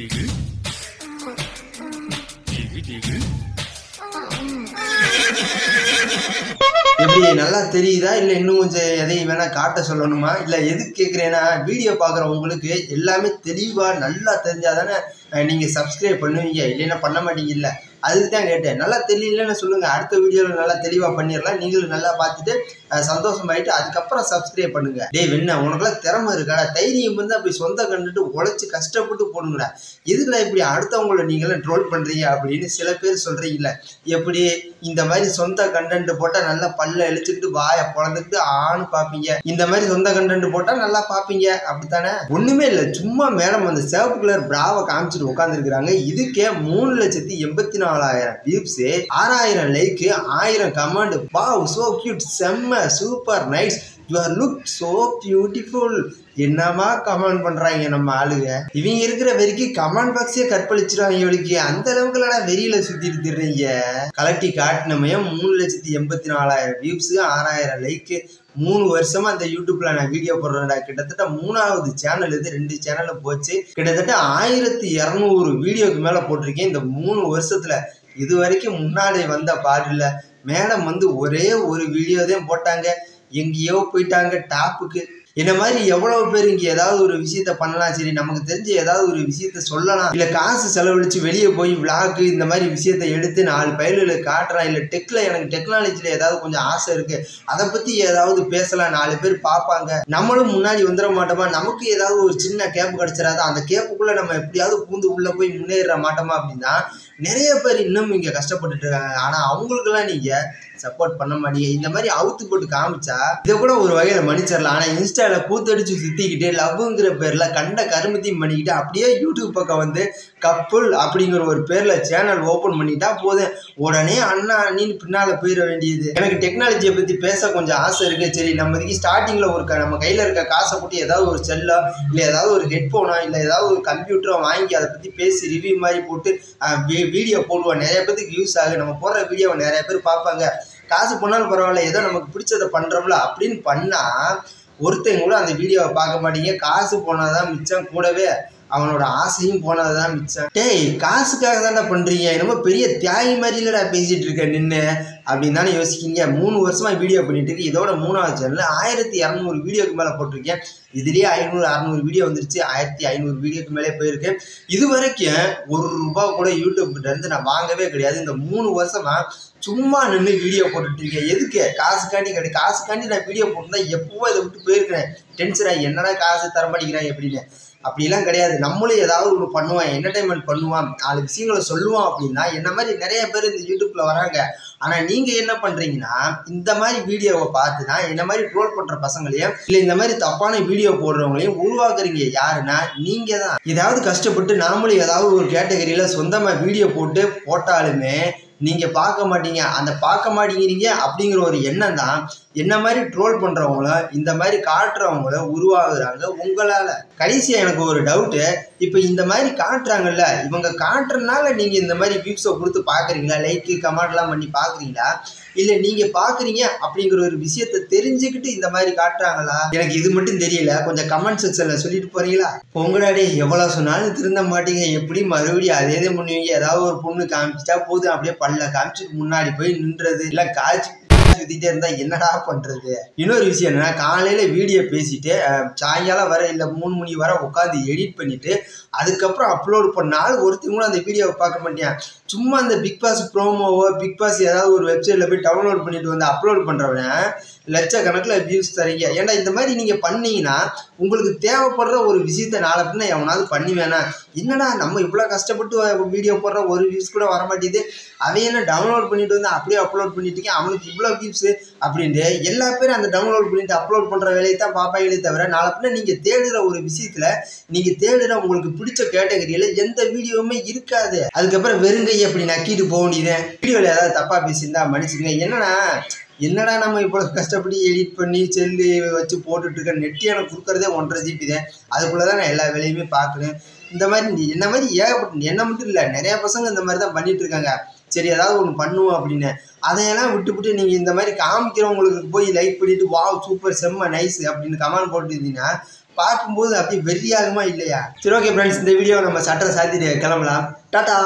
டிகு டிகு டிகு எப்படி நல்லா தெரியுதா? இல்லை இன்னும் கொஞ்சம் எதையும் வேணா காட்ட சொல்லணுமா? இல்லை எதுக்கு கேட்குறேன்னா வீடியோ பார்க்குற உங்களுக்கு எல்லாமே தெளிவாக நல்லா தெரிஞ்சால் தானே நீங்கள் சப்ஸ்கிரைப் பண்ணுவீங்க. இல்லைன்னா பண்ண மாட்டீங்கல்ல. அதுக்கு தான் கேட்டேன். நல்லா தெரியலன்னு சொல்லுங்கள் அடுத்த வீடியோவில் நல்லா தெளிவாக பண்ணிடலாம். நீங்களும் நல்லா பார்த்துட்டு சந்தோஷமாயிட்டு அதுக்கப்புறம் சப்ஸ்கிரைப் பண்ணுங்க. டேய் வெண்ணா உனக்குலாம் திறமை இருக்காடா? தைரியம் வந்து அப்படி சொந்த கண்டுட்டு உழைச்சி கஷ்டப்பட்டு போடுங்கடா எதுக்குடா இப்படி அடுத்தவங்கள நீங்களாம் ட்ரோல் பண்றீங்க அப்படின்னு சில பேர் சொல்றீங்கல்ல. எப்படி? இந்த மாதிரி சொந்த கண்டென்ட் போட்டால் நல்லா பல்ல இழிச்சுக்கிட்டு வாயை பிறந்துக்கிட்டு ஆணு பார்ப்பீங்க இந்த மாதிரி சொந்த கண்டென்ட் போட்டால் நல்லா பார்ப்பீங்க அப்படித்தானே? ஒன்றுமே இல்லை. சும்மா மேடம் அந்த சிவப்பு கலர் பிராவை காமிச்சிட்டு உட்காந்துருக்குறாங்க இதுக்கே மூணு லட்சத்தி எண்பத்தி நாலாயிரம் வியூப்ஸு ஆறாயிரம் லைக்கு ஆயிரம் கமெண்ட் பா சோ கியூட் செம்ம super nice you are look so beautiful என்னமா கமெண்ட் பண்றாங்க நம்ம ஆளுங்க? இவங்க இருக்கிற வரைக்கும் கமெண்ட் பாக்ஸே கற்பழிச்சிருவாங்க இவளுக்கு. அந்த அளவுக்குலாம் வெளியில சுத்திடுறீங்க திடுறீங்க கலட்டி காட்டினமையும் மூணு லட்சத்தி எண்பத்தி நாலாயிரம் வியூஸ் ஆறாயிரம் லைக்கு மூணு வருஷமா அந்த யூடியூப்ல நான் வீடியோ போடுறேன்டா. கிட்டத்தட்ட மூணாவது சேனல் இது ரெண்டு சேனல் போச்சு. கிட்டத்தட்ட ஆயிரத்தி இரநூறு வீடியோக்கு மேல போட்டிருக்கேன். இந்த மூணு வருஷத்துல இது வரைக்கும் முன்னாடி வந்த பாடல மேடம் வந்து ஒரே ஒரு வீடியோ தான் போட்டாங்க. எங்கேயோ போயிட்டாங்க டாப்புக்கு என்ன மாதிரி எவ்வளவு பேர் இங்க ஏதாவது ஒரு விஷயத்த பண்ணலாம்? சரி நமக்கு தெரிஞ்ச ஏதாவது ஒரு விஷயத்த சொல்லலாம். இல்ல காசு செலவழிச்சு வெளியே போய் விளாக்கு இந்த மாதிரி விஷயத்த எடுத்து நாலு பயல்களுக்கு காட்டுறான். இல்ல டெக்ல எனக்கு டெக்னாலஜில ஏதாவது கொஞ்சம் ஆசை இருக்கு. அதை பத்தி ஏதாவது பேசலாம். நாலு பேர் பார்ப்பாங்க. நம்மளும் முன்னாடி வந்துட மாட்டோமா? நமக்கு ஏதாவது ஒரு சின்ன கேப் கிடைச்சிடாதா அந்த கேப்புக்குள்ள நம்ம எப்படியாவது பூந்து உள்ள போய் முன்னேற மாட்டோமா அப்படின்னா நிறைய பேர் இன்னும் இங்கே கஷ்டப்பட்டுட்டு இருக்காங்க. ஆனால் அவங்களுக்கெல்லாம் நீங்கள் சப்போர்ட் பண்ண மாட்டீங்க இந்த மாதிரி அவுத்து போட்டு காமிச்சா இதை கூட ஒரு வகையில மன்னிச்சிடலாம். ஆனா இன்ஸ்டால கூத்தடிச்சு சுத்திக்கிட்டு லவ்ங்கிற பேர்ல கண்ட கருமத்தையும் பண்ணிக்கிட்டு அப்படியே யூடியூப் பக்கம் வந்து கப்புள் அப்படிங்கிற ஒரு பேர்ல சேனல் ஓபன் பண்ணிட்டா போதும். உடனே அண்ணா அண்ணின்னு பின்னால போயிட வேண்டியது. எனக்கு டெக்னாலஜியை பத்தி பேச கொஞ்சம் ஆசை இருக்கு. சரி நம்ம இதுக்கு ஸ்டார்டிங்ல ஒரு க- நம்ம கையில இருக்க காசை போட்டு ஏதாவது ஒரு செல்லோ இல்லை ஏதாவது ஒரு ஹெட்ஃபோனோ இல்லை ஏதாவது ஒரு கம்ப்யூட்டரோ வாங்கி அதை பத்தி பேசி ரிவ்யூ மாதிரி போட்டு வீடியோ போடுவோம். நிறைய பேருக்கு யூஸ் ஆகும். நம்ம போடுற வீடியோவை நிறைய பேர் பார்ப்பாங்க. காசு போனாலும் பரவாயில்ல ஏதோ நமக்கு பிடிச்சதை பண்ணுறோம்ல அப்படின்னு பண்ணால் ஒருத்தங்க கூட அந்த வீடியோவை பார்க்க மாட்டீங்க. காசு போனால் தான் மிச்சம் கூடவே அவனோட ஆசையும் போனதுதான் மிச்சம். டேய் காசுக்காக தான்டா பண்ணுறீங்க என்னமோ பெரிய தியாகி மாதிரி இல்லடா பேசிகிட்டு இருக்க நின்று அப்படின்னு தானே யோசிக்கீங்க மூணு வருஷமாக வீடியோ பண்ணிட்டு இருக்கு. இதோட மூணாவது சேனல் ஆயிரத்தி இரநூறு வீடியோக்கு மேலே போட்டிருக்கேன். இதுலேயே ஐநூறு அறநூறு வீடியோ வந்துருச்சு. ஆயிரத்தி ஐநூறு வீடியோக்கு மேலே போயிருக்கு இது வரைக்கும் ஒரு ரூபா கூட யூடியூப்லேருந்து நான் வாங்கவே கிடையாது. இந்த மூணு வருஷமாக சும்மா நின்று வீடியோ போட்டுட்ருக்கேன் எதுக்கு? காசுக்காண்டி கிடையாது காசுக்காண்டி நான் வீடியோ போட்டிருந்தா எப்போவோ இதை விட்டு போயிருக்கிறேன். டென்ஷன் என்னடா காசு தர மாட்டேங்கிறான் எப்படின்னு அப்படிலாம் கிடையாது. நம்மளும் ஏதாவது ஒன்று பண்ணுவான் என்டர்டைன்மெண்ட் பண்ணுவான் நாலு விஷயங்களை சொல்லுவான் அப்படின்னா என்ன மாதிரி நிறைய பேர் இந்த யூடியூப்பில் வராங்க. ஆனால் நீங்கள் என்ன பண்ணுறீங்கன்னா இந்த மாதிரி வீடியோவை பார்த்து தான் என்ன மாதிரி ட்ரோல் பண்ணுற பசங்களையும் இல்லை இந்த மாதிரி தப்பான வீடியோ போடுறவங்களையும் உருவாக்குறீங்க யாருன்னா நீங்கள் தான். ஏதாவது கஷ்டப்பட்டு நாமளும் ஏதாவது ஒரு கேட்டகரியில் சொந்தமாக வீடியோ போட்டு போட்டாலுமே நீங்கள் பார்க்க மாட்டீங்க. அந்த பார்க்க மாட்டேங்கிறீங்க அப்படிங்கிற ஒரு எண்ணம் தான் என்ன மாதிரி ட்ரோல் பண்ணுறவங்கள இந்த மாதிரி காட்டுறவங்கள உருவாகுறாங்க உங்களால். கடைசியாக எனக்கு ஒரு டவுட்டு இப்போ இந்த மாதிரி காட்டுறாங்கல்ல இவங்க காட்டுறதுனால நீங்கள் இந்த மாதிரி வியூஸை கொடுத்து பார்க்குறீங்களா? லைக்கு கமெண்ட்லாம் பண்ணி பார்க்குறீங்களா? இல்ல நீங்க பாக்குறீங்க அப்படிங்கிற ஒரு விஷயத்த தெரிஞ்சுக்கிட்டு இந்த மாதிரி காட்டுறாங்களா? எனக்கு இது மட்டும் தெரியல. கொஞ்சம் கமெண்ட் செக்ஷன்ல சொல்லிட்டு போறீங்களா? பொங்கலாடி எவ்வளவு சொன்னாலும் திருந்த மாட்டீங்க. எப்படி மறுபடியும் அதே தான் பண்ணுவீங்க ஏதாவது ஒரு பொண்ணு காமிச்சிட்டா போதும். அப்படியே பல்ல காமிச்சிட்டு முன்னாடி போய் நின்றது. இல்ல காய்ச்சி சுத்திட்டே இருந்தா என்னடா பண்றது? இன்னொரு விஷயம் என்னன்னா காலையில வீடியோ பேசிட்டு சாயங்காலம் வர இல்ல மூணு மணி வர உட்காந்து எடிட் பண்ணிட்டு அதுக்கப்புறம் அப்லோட் பண்ணாலும் ஒருத்தவங்களும் அந்த வீடியோவை பார்க்க மாட்டேன் சும்மா அந்த பிக் பாஸ் ப்ரோமோவோ பிக் பாஸ் ஏதாவது ஒரு வெப்சைட்ல போய் டவுன்லோட் பண்ணிட்டு வந்து அப்லோட் பண்றவன் லட்சக்கணக்கில் வியூஸ் தரீங்க. ஏன்னா இந்த மாதிரி நீங்கள் பண்ணீங்கன்னா உங்களுக்கு தேவைப்படுற ஒரு விஷயத்த நாளை பின்ன எவனாவது பண்ணி வேணாம் என்னடா நம்ம இவ்வளோ கஷ்டப்பட்டு வீடியோ போடுற ஒரு வியூஸ் கூட வர மாட்டேங்குது அவன் என்ன டவுன்லோட் பண்ணிட்டு வந்து அப்படியே அப்லோட் பண்ணிட்டு அவனுக்கு இவ்வளோ வியூஸ் அப்படின்ட்டு எல்லா பேரும் அந்த டவுன்லோட் பண்ணிட்டு அப்லோட் பண்ணுற வேலையை தான் பார்ப்பாங்களே தவிர நாளை பின்ன நீங்கள் தேடுகிற ஒரு விஷயத்தில் நீங்கள் தேடுகிற உங்களுக்கு பிடிச்ச கேட்டகரியில் எந்த வீடியோவுமே இருக்காது. அதுக்கப்புறம் வெறுங்கையை அப்படி நக்கிட்டு போக வேண்டியதேன் வீடியோவில் ஏதாவது தப்பாக பேசியிருந்தா மன்னிச்சுங்க என்னன்னா என்னடா நம்ம இவ்வளோ கஷ்டப்பட்டு எடிட் பண்ணி செல்லு வச்சு போட்டுட்ருக்க இருக்க எனக்கு கொடுக்குறதே ஒன்றரை ஜிபி தான். அதுக்குள்ளே தான் நான் எல்லா வேலையுமே பார்க்குறேன் இந்த மாதிரி நீ- என்ன மாதிரி ஏகப்பட்ட என்ன மட்டும் இல்லை நிறைய பசங்க இந்த மாதிரி தான் பண்ணிகிட்ருக்காங்க சரி ஏதாவது ஒன்று பண்ணுவோம் அப்படின்னு. அதையெல்லாம் விட்டுவிட்டு நீங்கள் இந்த மாதிரி காமிக்கிறவங்களுக்கு போய் லைக் பண்ணிவிட்டு வா சூப்பர் செம்ம நைஸ் அப்படின்னு கமெண்ட் போட்டுருந்தீங்கன்னா பார்க்கும்போது அப்படியே வெறியாகுமா இல்லையா? சரி ஓகே ஃப்ரெண்ட்ஸ் இந்த வீடியோ நம்ம சட்டரை சாத்திட்டு கிளம்பலாம். டாட்டா